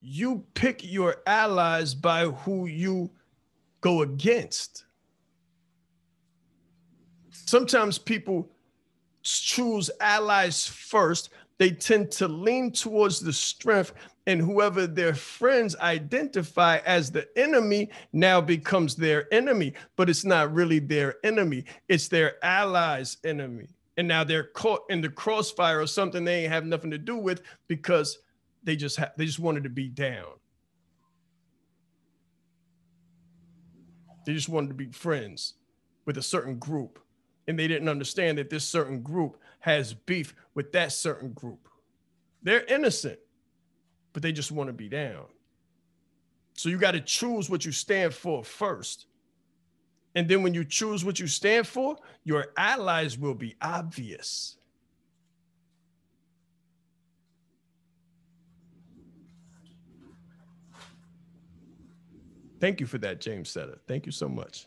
you pick your allies by who you go against. Sometimes people choose allies first. They tend to lean towards the strength, and whoever their friends identify as the enemy now becomes their enemy, but it's not really their enemy, it's their allies' enemy. And now they're caught in the crossfire of something they have nothing to do with because they just ha- they just wanted to be down. They just wanted to be friends with a certain group. And they didn't understand that this certain group has beef with that certain group. They're innocent, but they just want to be down. So you got to choose what you stand for first. And then when you choose what you stand for, your allies will be obvious. Thank you for that, James Setter. Thank you so much.